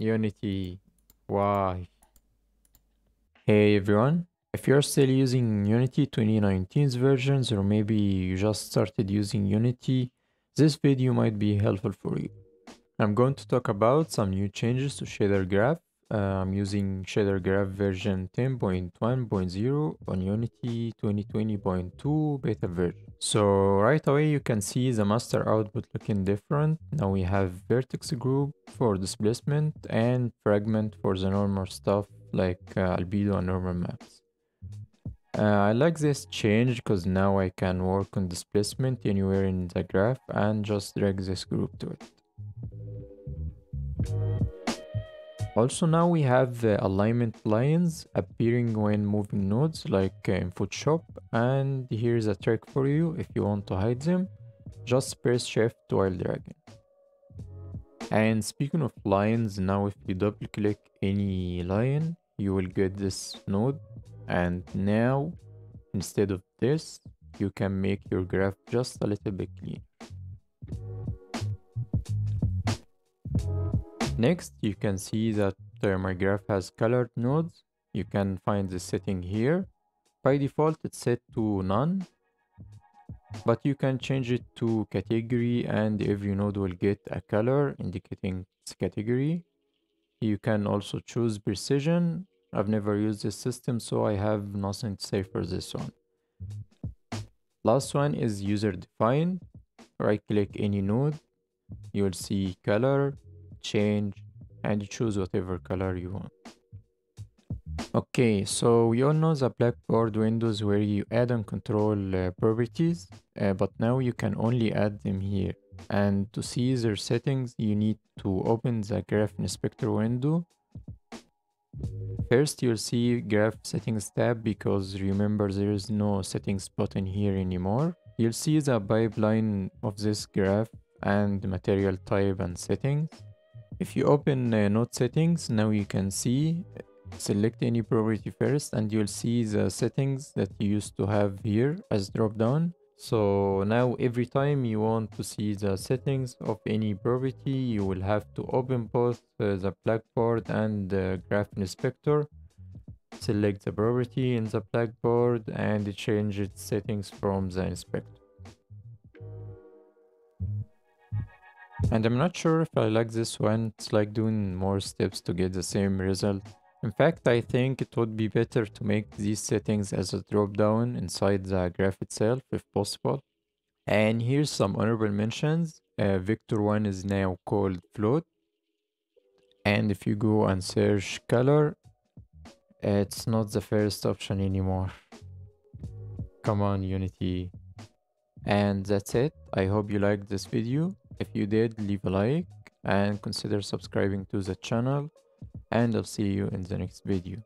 Unity. Why? Hey everyone. If you're still using Unity 2019's versions or maybe you just started using Unity, this video might be helpful for you. I'm going to talk about some new changes to shader graph. Uh, I'm using shader graph version 10.1.0 on Unity 2020.2 beta version. So right away you can see the master output looking different. Now we have vertex group for displacement and fragment for the normal stuff like uh, albedo and normal maps. Uh, I like this change because now I can work on displacement anywhere in the graph and just drag this group to it. Also now we have the alignment lines appearing when moving nodes like in Photoshop and here's a trick for you if you want to hide them just press shift while dragging. And speaking of lines now if you double click any line you will get this node and now instead of this you can make your graph just a little bit cleaner. Next, you can see that my graph has colored nodes. You can find the setting here. By default, it's set to none, but you can change it to category and every node will get a color indicating its category. You can also choose precision. I've never used this system, so I have nothing to say for this one. Last one is user defined. Right click any node. You will see color, change and choose whatever color you want. Okay, so we all know the blackboard windows where you add and control uh, properties, uh, but now you can only add them here. And to see their settings, you need to open the graph inspector window. First, you'll see graph settings tab because remember there is no settings button here anymore. You'll see the pipeline of this graph and material type and settings. If you open uh, node settings, now you can see, select any property first and you'll see the settings that you used to have here as drop down. So now every time you want to see the settings of any property, you will have to open both uh, the blackboard and the graph inspector. Select the property in the blackboard and change its settings from the inspector. And I'm not sure if I like this one, it's like doing more steps to get the same result. In fact, I think it would be better to make these settings as a drop down inside the graph itself if possible. And here's some honorable mentions. Uh, vector 1 is now called float. And if you go and search color, it's not the first option anymore. Come on, Unity. And that's it. I hope you liked this video. If you did, leave a like and consider subscribing to the channel and I'll see you in the next video.